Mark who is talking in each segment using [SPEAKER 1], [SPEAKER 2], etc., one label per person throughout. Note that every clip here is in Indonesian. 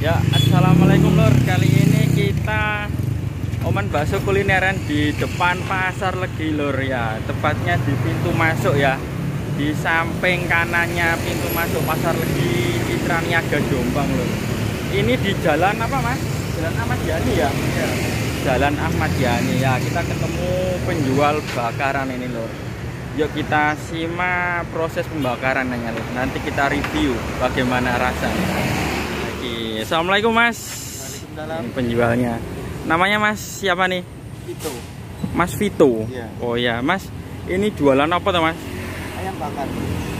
[SPEAKER 1] Ya, assalamualaikum lor. Kali ini kita oman bakso kulineran di depan pasar Legi lor ya. Tepatnya di pintu masuk ya. Di samping kanannya pintu masuk pasar Legi Citra Niaga Jombang lor. Ini di jalan apa mas? Jalan Ahmad Yani ya. ya. Jalan Ahmad Yani ya. Kita ketemu penjual bakaran ini lor. Yuk kita simak proses pembakaran lor. Nanti kita review bagaimana rasanya. Assalamualaikum Mas.
[SPEAKER 2] Waalaikumsalam.
[SPEAKER 1] Ini penjualnya. Namanya Mas siapa nih?
[SPEAKER 2] Itu
[SPEAKER 1] Mas Vito.
[SPEAKER 2] Iya.
[SPEAKER 1] Oh ya, Mas. Ini jualan apa tuh, Mas?
[SPEAKER 2] ayam bakar.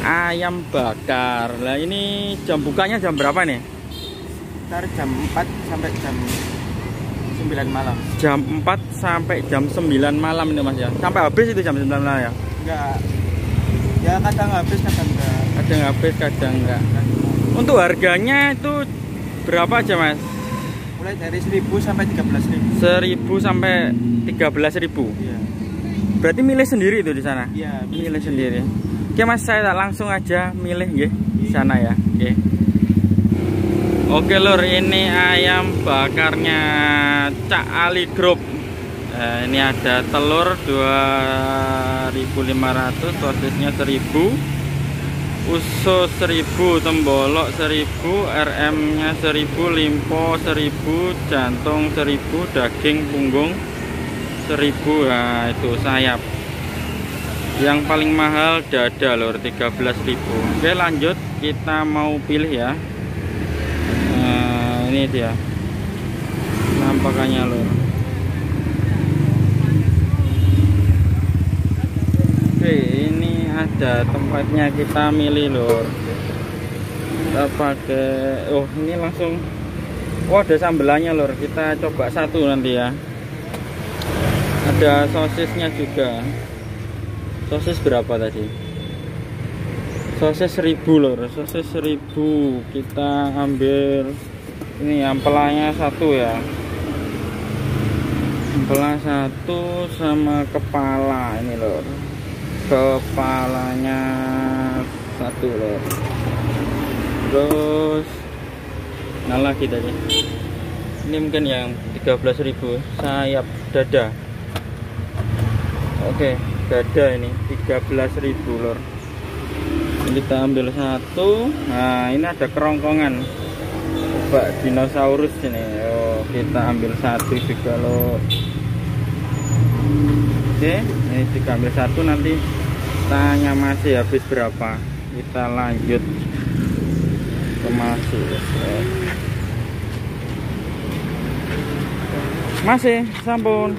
[SPEAKER 1] Ayam bakar. Lah ini jam bukanya jam berapa nih?
[SPEAKER 2] Sekitar jam 4 sampai jam 9 malam.
[SPEAKER 1] Jam 4 sampai jam 9 malam ini Mas ya. Sampai habis itu jam 9 malam ya.
[SPEAKER 2] Enggak. Ya kadang habis kadang enggak.
[SPEAKER 1] Kadang habis, kadang enggak. Untuk harganya itu berapa aja, Mas?
[SPEAKER 2] Mulai dari 1000 sampai 13000.
[SPEAKER 1] 1000 sampai 13000.
[SPEAKER 2] Iya.
[SPEAKER 1] Berarti milih sendiri itu di sana?
[SPEAKER 2] Iya,
[SPEAKER 1] milih sendiri. Oke mas, saya langsung aja milih nggih di sana ya. Oke. Oke lur, ini ayam bakarnya Cak Ali Group. Nah, ini ada telur 2500, sosisnya 1000 usus 1000 tembolok 1000 RM nya 1000 limpo 1000 jantung 1000 daging punggung 1000 nah itu sayap. Yang paling mahal dada lor 13.000 oke lanjut. Kita mau pilih ya. Nah ini dia. Nampakannya lor oke ini ada tempatnya kita milih lor kita pakai oh ini langsung oh ada sambelannya lor kita coba satu nanti ya. Ada sosisnya juga. Sosis berapa tadi? Sosis 1000 lor sosis 1000 kita ambil ini ampelanya satu ya. Ampela satu sama kepala ini lor kepalanya satu loh terus nah lagi tadi. Ini mungkin yang 13.000 sayap dada. Oke dada ini 13.000 lor ini kita ambil satu. Nah ini ada kerongkongan. Coba dinosaurus ini. Oh kita ambil satu juga loh oke ini kita ambil satu nanti tanya masih habis berapa? Kita lanjut ke masih. Masih sampun.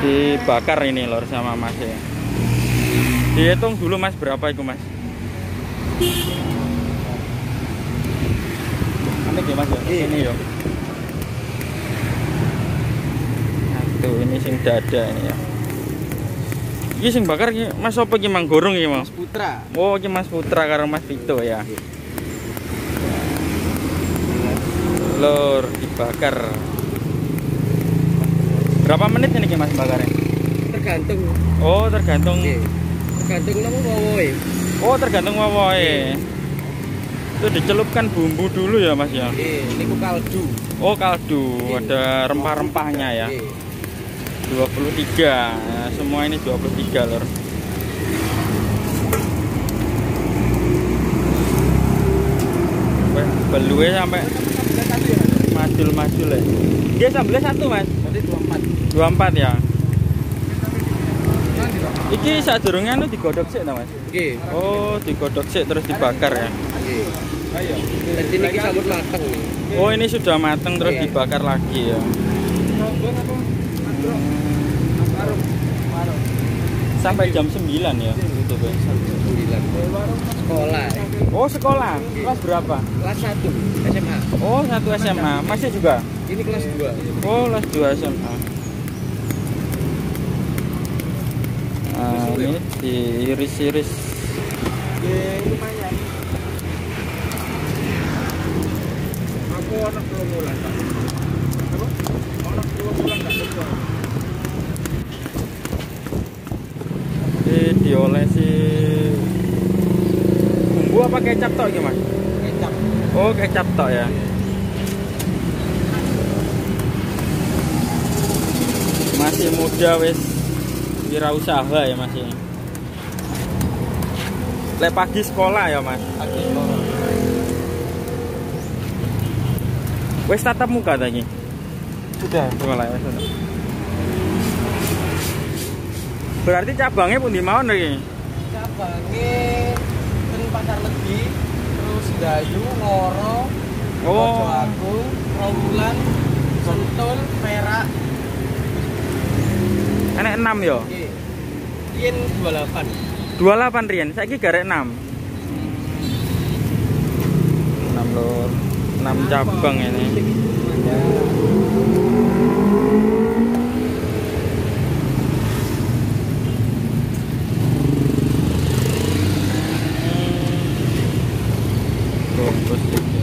[SPEAKER 1] Dibakar ini lor sama masih. Dihitung dulu mas berapa itu mas? Ini gimana mas ini ya satu ini sing dada ini ya ini sing bakar ini mas apa ini mang gorong ini mas
[SPEAKER 2] Putra.
[SPEAKER 1] oh ini mas putra karo mas Vito ya. Lor dibakar. Berapa menit ini mas bakarnya?
[SPEAKER 2] Tergantung.
[SPEAKER 1] oh tergantung.
[SPEAKER 2] Tergantung nama wawoe.
[SPEAKER 1] oh tergantung wawoe itu dicelupkan bumbu dulu ya mas ya?
[SPEAKER 2] Nggih, niku kaldu.
[SPEAKER 1] oh kaldu. Ada rempah-rempahnya ya 23 nah, semua ini 23 lor beluwe sampai majul-majul ya dia sambelnya satu mas
[SPEAKER 2] Berarti 24.
[SPEAKER 1] 24 ya iki saat durungnya itu digodok sih mas
[SPEAKER 2] Nggih.
[SPEAKER 1] oh digodok sih terus dibakar ya.
[SPEAKER 2] Ayo. Jadi niki sampun mateng.
[SPEAKER 1] oh ini sudah mateng terus
[SPEAKER 2] Iya.
[SPEAKER 1] dibakar lagi ya sampai jam 9 ya gitu Bang.
[SPEAKER 2] Sekolah.
[SPEAKER 1] oh sekolah. Kelas berapa?
[SPEAKER 2] Kelas 1 SMA.
[SPEAKER 1] oh satu SMA masih juga?
[SPEAKER 2] Ini kelas 2.
[SPEAKER 1] oh kelas 2 SMA nah, ini diiris-iris.
[SPEAKER 2] Aku anak belum mulai. Apa? Anak belum mulai enggak
[SPEAKER 1] ini diolesi bumbu apa kecap tok iki mas
[SPEAKER 2] Kecap.
[SPEAKER 1] Oh, kecap tok ya. Masih muda wis wirausaha ya masih. Lek pagi sekolah ya, Mas.
[SPEAKER 2] Pagi
[SPEAKER 1] Wis tatap muka tadi.
[SPEAKER 2] Sudah.
[SPEAKER 1] Sekolah ya. sudah. Berarti cabangnya pun di mawon lagi.
[SPEAKER 2] Cabangnya ten pasar legi, terus Dayu, Ngoro,
[SPEAKER 1] Oh.
[SPEAKER 2] Agung, Rawulan, Sentul, Perak,
[SPEAKER 1] Enek 6 yo.
[SPEAKER 2] Oke. Yen 28.
[SPEAKER 1] 28 riyen, saiki garek 6. 6 lur. 6 cabang ini. Bungkus iki.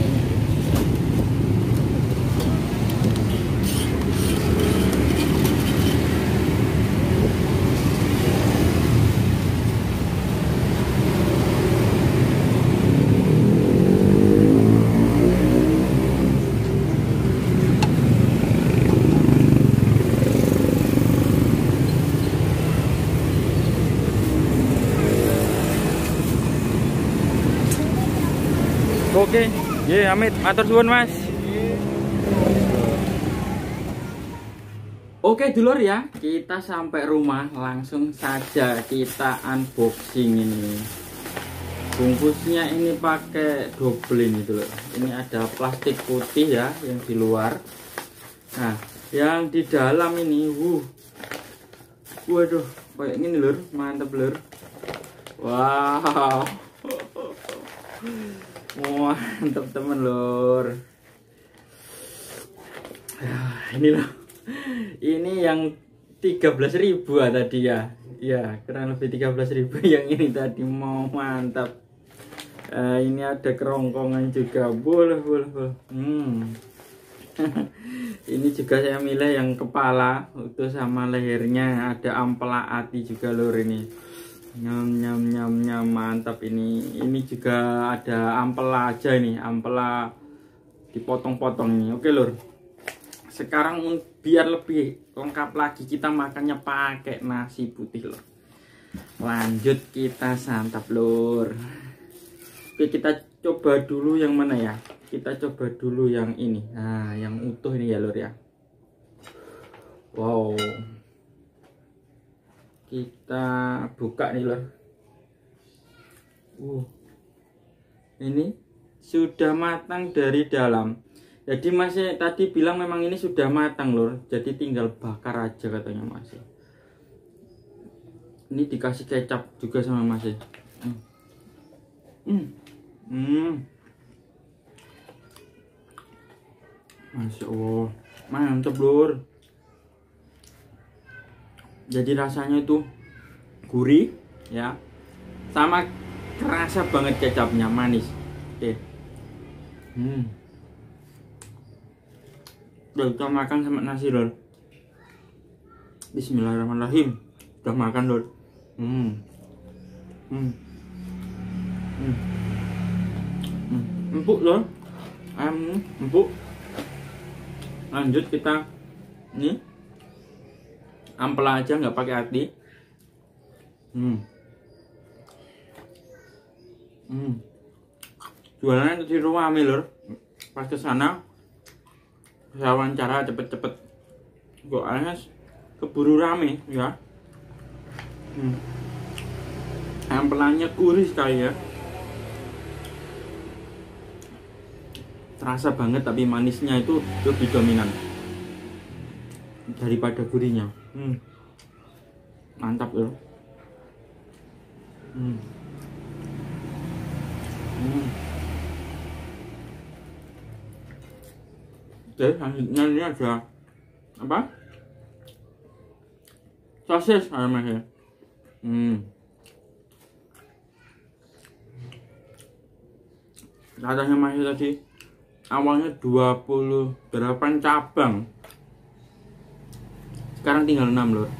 [SPEAKER 1] Oke, ye Amit, matur suwun Mas. Oke dulur ya, kita sampai rumah langsung saja kita unboxing ini. Bungkusnya ini pakai double ini dulu. Ini ada plastik putih ya yang di luar. Nah, yang di dalam ini, wuh, waduh, kayak gini lur, mantep lur. Wow. Mantap temen lur. Ya, ini loh. Ini yang 13.000 ah, tadi ya. Ya, kurang lebih 13.000 yang ini tadi mau mantap. Eh, ini ada kerongkongan juga. Boleh, boleh, boleh. Hmm. ini juga saya milih yang kepala itu sama lehernya ada ampela ati juga lur ini nyam nyam nyam nyam mantap ini. Ini juga ada ampela aja ini ampela dipotong-potong ini. Oke lur. Sekarang biar lebih lengkap lagi kita makannya pakai nasi putih lur. Lanjut kita santap lur. Oke kita coba dulu yang mana ya? Kita coba dulu yang ini. Nah yang utuh ini ya lur ya. Wow kita buka nih lor uh ini sudah matang dari dalam. Jadi masih tadi bilang memang ini sudah matang lor jadi tinggal bakar aja katanya masih ini dikasih kecap juga sama masih hmm. Hmm. Hmm. Masya Allah. Mantep lur jadi rasanya itu gurih ya. Sama kerasa banget kecapnya manis. Oke. Hmm. Udah kita makan sama nasi lor Bismillahirrahmanirrahim. Udah makan lor hmm. Hmm. Hmm. Hmm. Empuk lor ayam empuk. Lanjut kita ini ampela aja nggak pakai hati. Hmm. Hmm. Jualannya di rumah lur. Pas ke sana saya wawancara cepet-cepet. Kok aneh keburu rame ya. Hmm. ampelanya gurih sekali ya. Terasa banget tapi manisnya itu lebih dominan daripada gurihnya hmm. mantap loh hmm. Hmm. Oke, selanjutnya ini ada apa? Sosis ayamnya. Hmm. Katanya masih tadi awalnya 28 cabang. Sekarang tinggal 6 lor.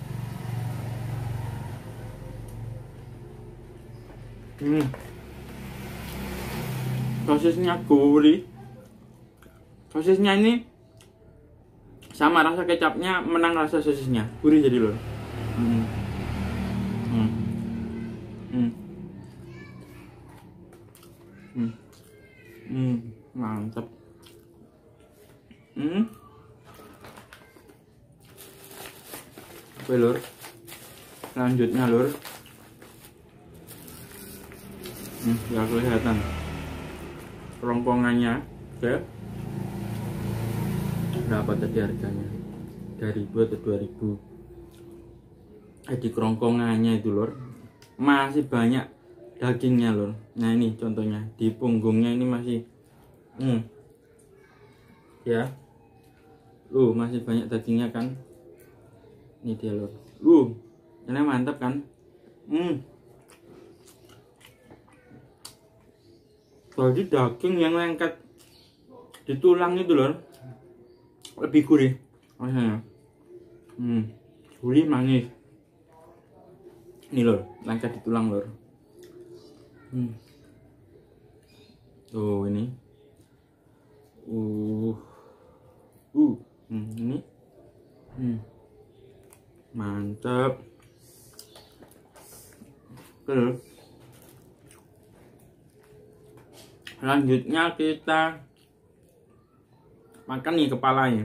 [SPEAKER 1] Hmm. sosisnya gurih sosisnya ini sama rasa kecapnya menang rasa sosisnya gurih jadi hmm. Hmm. Hmm. Hmm. Hmm. mantap hmm. Oke lur. Lanjutnya lur. Hmm, nggak kelihatan. Rongkongannya ya berapa tadi harganya? Dari ribu atau dua ribu? Eh di kerongkongannya itu lor masih banyak dagingnya lor nah ini contohnya. Di punggungnya ini masih hmm, ya. Uh masih banyak dagingnya kan ini dia lor uh ini mantap kan? Hmm. Jadi daging yang lengket di tulang itu lor lebih gurih. Rasanya hmm gurih manis. Ini lor lengket di tulang lor hmm. oh ini. Uh. Uh hmm, ini. Hmm. Mantap. Oke. Selanjutnya kita makan nih kepalanya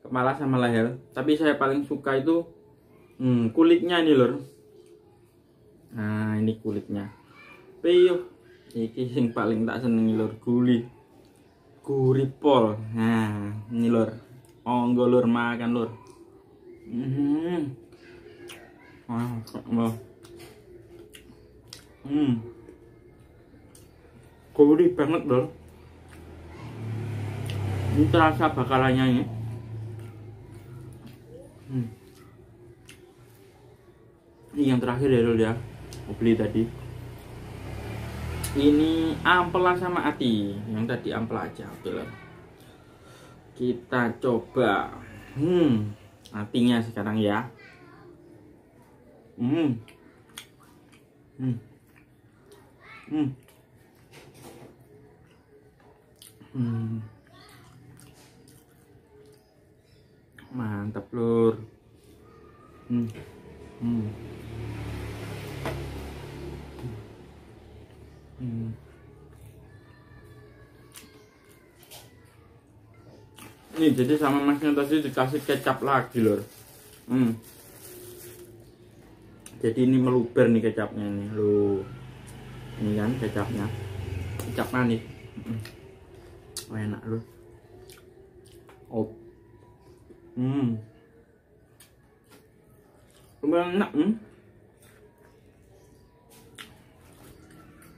[SPEAKER 1] kepala sama leher. Tapi saya paling suka itu hmm, kulitnya ini lor nah ini kulitnya. Piyo iki yang paling tak seneng lor guli. Guripol. Nah ini lor onggo lor makan lor hmm wah wow. hmm gurih banget lor ini terasa bakalannya ini hmm. ini yang terakhir ya lor ya. Aku beli tadi. Ini ampela sama ati. Yang tadi ampela aja oke lor kita coba. Hmm atinya sekarang ya hmm hmm hmm hmm mantap lur hmm. Hmm. Hmm. Ini jadi sama masnya tadi dikasih kecap lagi lur hmm. jadi ini meluber nih kecapnya nih lu ini kan kecapnya kecap manis hmm. oh, enak lur oh Hmm. Enak, hmm?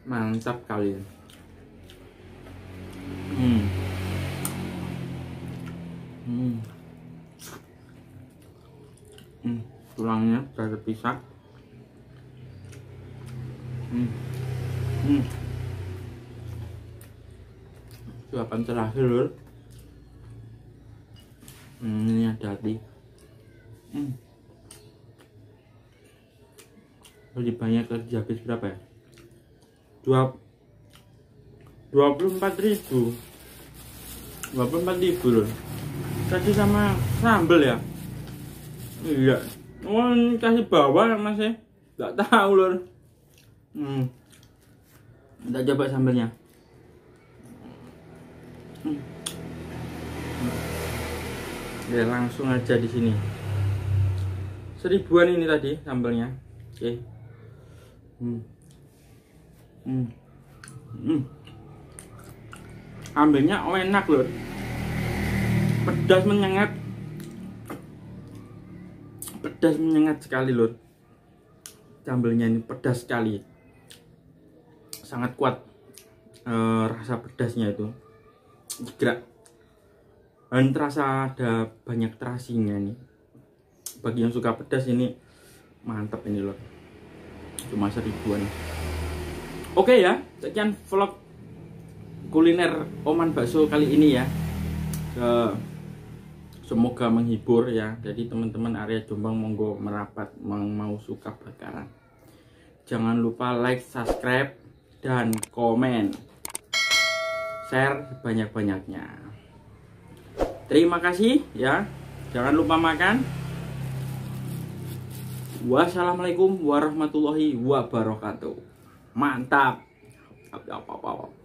[SPEAKER 1] Mantap kali. Hmm. Hmm. Hmm. Tulangnya sudah terpisah. Hmm. Hmm. Suapan terakhir, lur hmm, ini ada hati hmm. lebih banyak kerja habis berapa ya dua dua puluh empat ribu dua puluh empat ribu loh tadi sama sambel ya? Iya. Oh kasih bawah mas ya? Nggak tahu loh hmm. kita coba sambelnya? Hmm. Ya langsung aja di sini. Seribuan ini tadi sambelnya. Oke. Hmm. Hmm. Hmm. ambilnya enak loh pedas menyengat. Pedas menyengat sekali loh sambelnya ini pedas sekali. Sangat kuat e, rasa pedasnya itu. Gerak. Dan terasa ada banyak terasinya nih. Bagi yang suka pedas ini mantap ini loh cuma seribuan. Oke ya sekian vlog kuliner Oman Bakso kali ini ya semoga menghibur ya jadi teman-teman area Jombang monggo merapat mau, suka bakaran jangan lupa like subscribe dan komen share banyak-banyaknya. Terima kasih ya. Jangan lupa makan. Wassalamualaikum warahmatullahi wabarakatuh. Mantap. Apa apa apa.